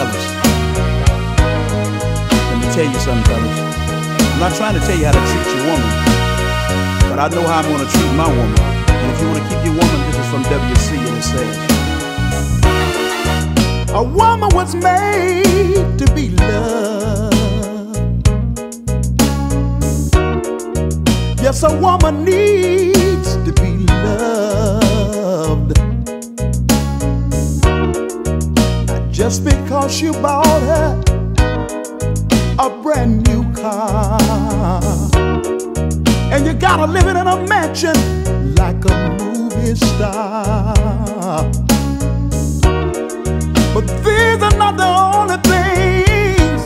fellas. Let me tell you something, fellas. I'm not trying to tell you how to treat your woman, but I know how I'm gonna treat my woman. And if you wanna keep your woman, this is from WC and it says. A woman was made to be loved. Yes, a woman needs to be loved. Just because you bought her a brand new car. And you gotta live in a mansion like a movie star. But these are not the only things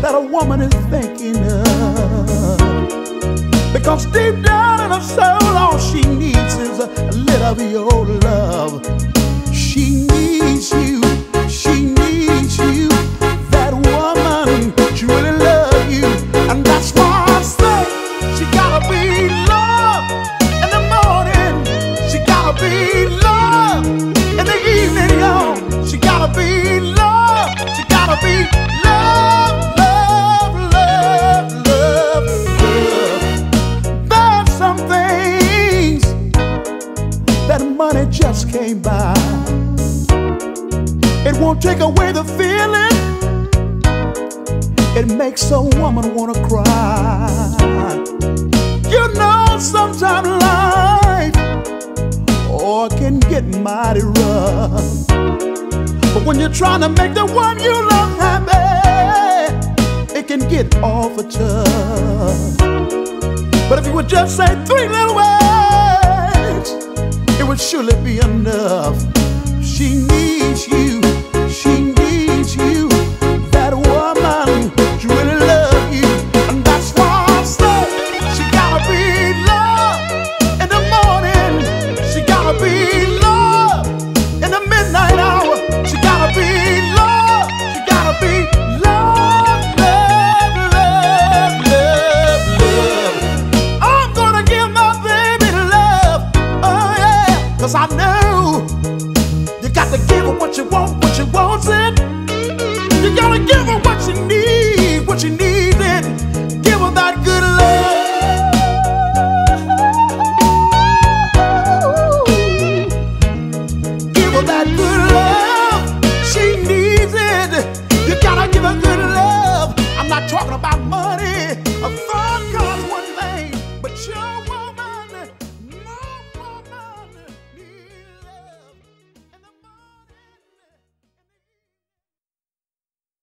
that a woman is thinking of. Because deep down in her soul, all she needs is a little bit of your love. Just can't buy. It won't take away the feeling. It makes a woman wanna cry. You know, sometimes life oh, can get mighty rough. But when you're trying to make the one you love happy, it can get awful tough. But if you would just say three little words, would surely be enough. She needs you, I know you got to give her what you want, what she wants it. You gotta give her what she needs, what she needs it. Give her that good love. Give her that good love. She needs it. You gotta give her good love. I'm not talking about money.